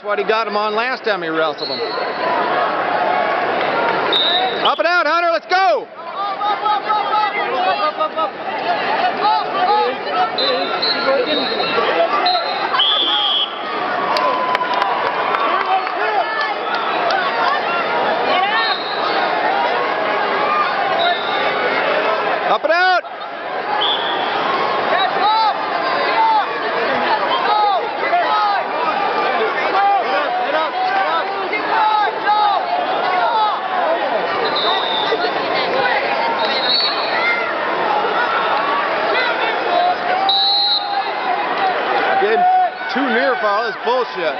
That's what he got him on last time he wrestled him. Up and out, Hunter, let's go! Up too near for all bullshit.